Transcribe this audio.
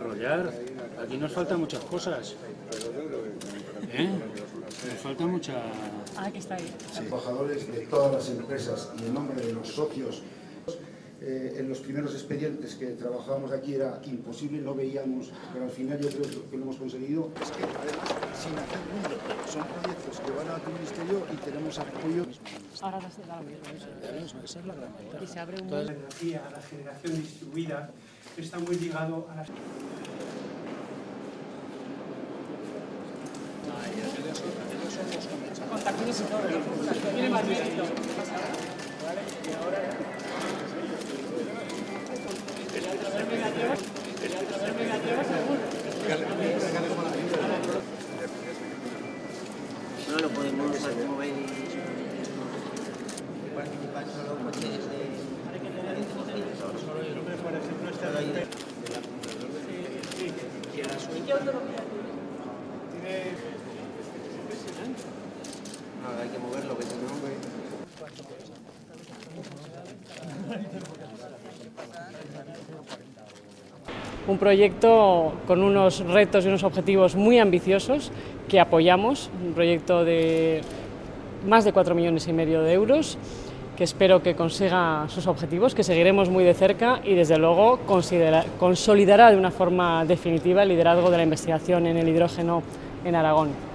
desarrollar. Aquí nos faltan muchas cosas. ¿Eh? Nos falta mucha... Ah, que está ahí. Trabajadores de todas las empresas y en nombre de los socios. Eh, en los primeros expedientes que trabajábamos aquí era imposible, no veíamos, pero al final yo creo que lo hemos conseguido. Es que además, sin hacer número, son proyectos que van a tu ministerio y tenemos apoyo. Ahora va a ser la misma. Esa es la gran ventaja. Y se abre un... la energía, la generación distribuida, está muy ligado a las... No lo podemos y participar solo No, hay que moverlo, que si no... Un proyecto con unos retos y unos objetivos muy ambiciosos que apoyamos, un proyecto de más de 4 millones y medio de euros que espero que consiga sus objetivos, que seguiremos muy de cerca y desde luego consolidará de una forma definitiva el liderazgo de la investigación en el hidrógeno en Aragón.